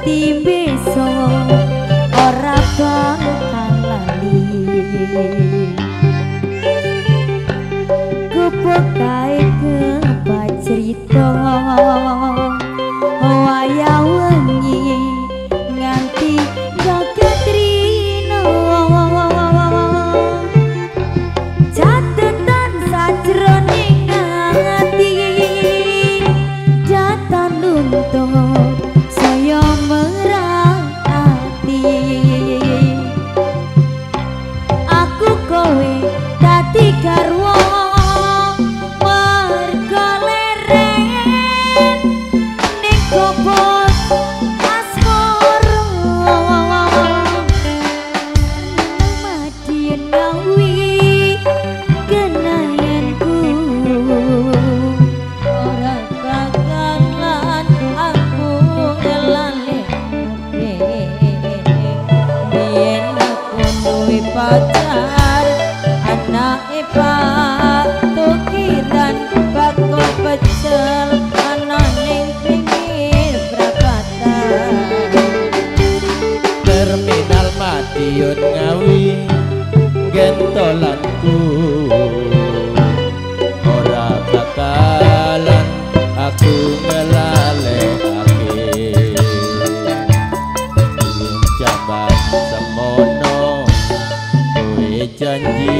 ati bisa ora bakal lali kupu kae ke apa ceritong stasiun ngawi gentolanku. Ora bakalan aku ngelale ake jaman semono kowe janji.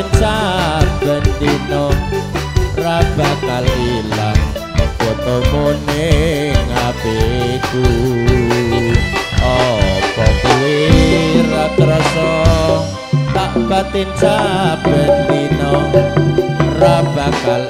yen saben dino ra bakal ilang foto mone ngabeku. Apa kuwi ra krasa tak batin saben dino ra bakal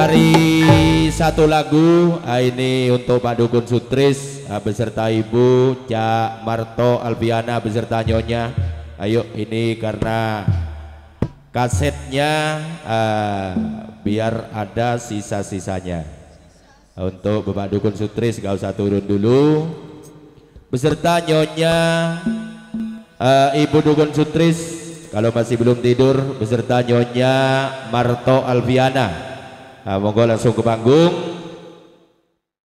Sekari satu lagu ah, ini untuk Pak Dukun Sutris ah, beserta Ibu Cak Marto Albiana beserta Nyonya. Ayo ini karena kasetnya ah, biar ada sisa-sisanya. Untuk Bapak Dukun Sutris gak usah turun dulu. Beserta Nyonya ah, Ibu Dukun Sutris kalau masih belum tidur beserta Nyonya Marto Alviana Nah, monggo langsung ke panggung